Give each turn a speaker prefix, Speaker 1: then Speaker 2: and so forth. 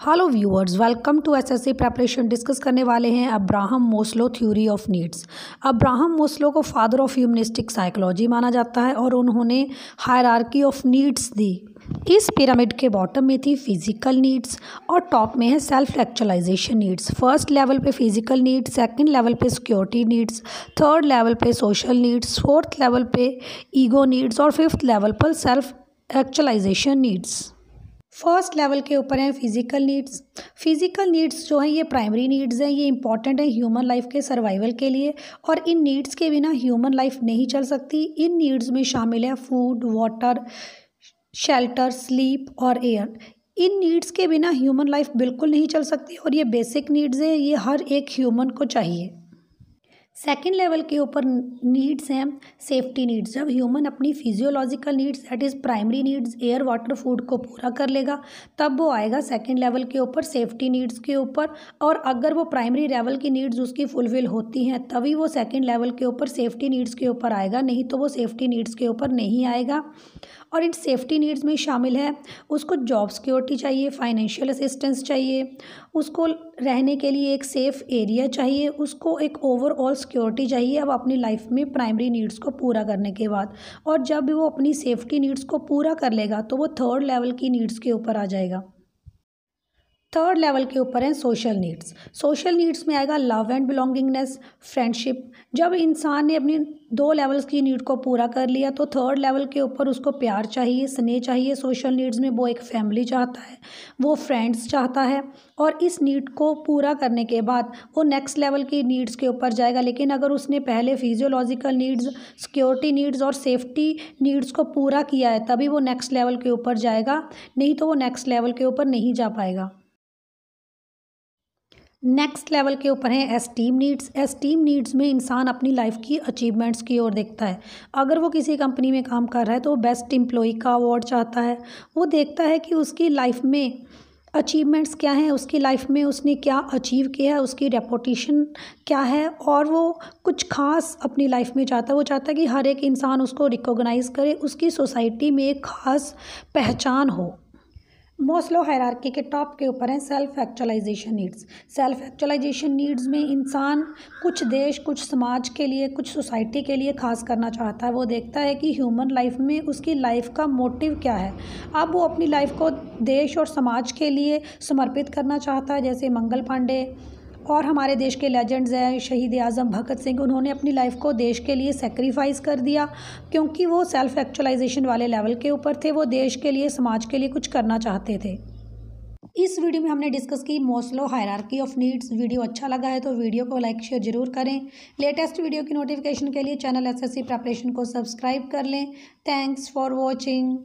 Speaker 1: Hello viewers welcome to SSC preparation discuss करने वाले हैं Abraham Maslow theory of needs Abraham Maslow को father of humanistic psychology माना जाता है और उन्होंने हायरार्की ऑफ़ नीड्स दी। इस पिरामिड के बॉटम में थी फ़िज़िकल नीड्स और टॉप में है self actualization needs first level पे फ़िज़िकल नीड्स सेकंड लेवल पे सिक्योरिटी नीड्स थर्ड लेवल पे सोशल नीड्स फोर्थ लेवल पे ईगो नीड्स और फिफ्थ लेवल पर self actualization needs first level के ऊपर हैं फ़िज़िकल नीड्स। फ़िज़िकल नीड्स जो हैं, ये प्राइमरी नीड्स हैं, ये इंपॉर्टेंट है ह्यूमन लाइफ के सर्वाइवल के लिए और इन नीड्स के बिना ह्यूमन लाइफ नहीं चल सकती। इन नीड्स में शामिल है फ़ूड, वाटर, शेल्टर, स्लीप और एयर। इन नीड्स के बिना ह्यूमन लाइफ बिल्कुल नहीं चल सकती और ये बेसिक नीड्स हैं, ये हर एक ह्यूमन को चाहिए। सेकेंड लेवल के ऊपर नीड्स हैं सेफ्टी नीड्स जब ह्यूमन अपनी physiological needs that is primary needs air water food को पूरा कर लेगा, तब वो आएगा सेकेंड लेवल के ऊपर सेफ्टी नीड्स के ऊपर। और अगर वो प्राइमरी लेवल की नीड्स उसकी फुलफिल होती हैं, तभी वो सेकेंड लेवल के ऊपर सेफ्टी नीड्स के ऊपर आएगा, नहीं तो वो सेफ्टी नीड्स के ऊपर नहीं आएगा। और इन सेफ्टी नीड्स में शामिल है, उसको जॉब सिक्योरिटी चाहिए फाइनेंशियल असिस्टेंस चाहिए, उसको रहने के लिए एक सेफ़ एरिया चाहिए, उसको एक ओवरऑल सिक्योरिटी चाहिए अब अपनी लाइफ में प्राइमरी नीड्स को पूरा करने के बाद। और जब वो अपनी सेफ्टी नीड्स को पूरा कर लेगा तो वो थर्ड लेवल की नीड्स के ऊपर आ जाएगा। थर्ड लेवल के ऊपर हैं सोशल नीड्स सोशल नीड्स में आएगा लव एंड बिलोंगिंगनेस फ्रेंडशिप जब इंसान ने अपनी दो लेवल्स की नीड को पूरा कर लिया तो थर्ड लेवल के ऊपर उसको प्यार चाहिए, स्नेह चाहिए. सोशल नीड्स में वो एक फैमिली चाहता है, वो फ्रेंड्स चाहता है और इस नीड को पूरा करने के बाद वो नेक्स्ट लेवल की नीड्स के ऊपर जाएगा. लेकिन अगर उसने पहले फिजियोलॉजिकल नीड्स सिक्योरिटी नीड्स और सेफ्टी नीड्स को पूरा किया है, तभी वो नेक्स्ट लेवल के ऊपर जाएगा. नहीं तो वो नेक्स्ट लेवल के ऊपर नहीं जा पाएगा. नेक्स्ट लेवल के ऊपर है एस्टीम नीड्स एस्टीम नीड्स में इंसान अपनी लाइफ की अचीवमेंट्स की ओर देखता है। अगर वो किसी कंपनी में काम कर रहा है तो वो बेस्ट एम्प्लॉय का अवार्ड चाहता है। वो देखता है कि उसकी लाइफ में अचीवमेंट्स क्या हैं, उसकी लाइफ में उसने क्या अचीव किया है, उसकी रेपोटेशन क्या है और वो कुछ खास अपनी लाइफ में चाहता है। वो चाहता है कि हर एक इंसान उसको रिकॉग्नाइज़ करे, उसकी सोसाइटी में एक ख़ास पहचान हो। मोस्लो हैरार्की के टॉप के ऊपर हैं self actualization needs self actualization needs में इंसान कुछ देश, कुछ समाज के लिए, कुछ सोसाइटी के लिए खास करना चाहता है। वो देखता है कि ह्यूमन लाइफ में उसकी लाइफ का मोटिव क्या है। अब वो अपनी लाइफ को देश और समाज के लिए समर्पित करना चाहता है, जैसे मंगल पांडे और हमारे देश के लेजेंड्स हैं, शहीद आज़म भगत सिंह, उन्होंने अपनी लाइफ को देश के लिए सेक्रीफाइस कर दिया, क्योंकि वो सेल्फ एक्चुअलाइजेशन वाले लेवल के ऊपर थे, वो देश के लिए, समाज के लिए कुछ करना चाहते थे। इस वीडियो में हमने डिस्कस की Maslow hierarchy of needs video अच्छा लगा है तो वीडियो को लाइक शेयर ज़रूर करें। लेटेस्ट वीडियो की नोटिफिकेशन के लिए चैनल एसएससी प्रेपरेशन को सब्सक्राइब कर लें। Thanks for watching